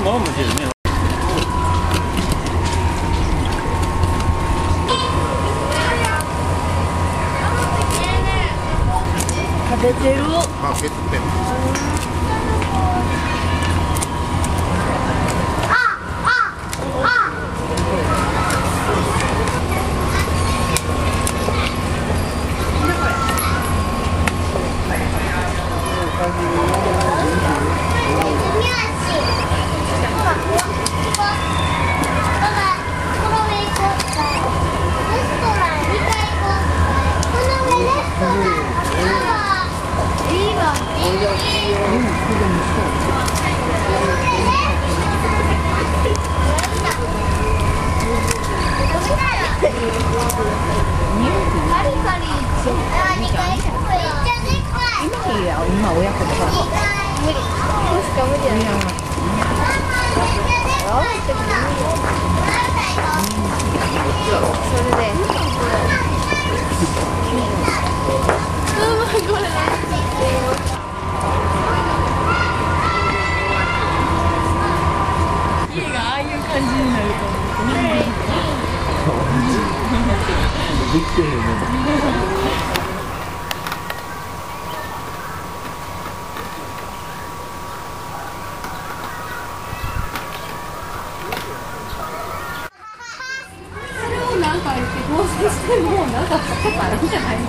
もむけどね。食べてる。まあ、削ってる。今親子でほらできてへんね。それをなんか言って合成してもなんか結構あるんじゃないの、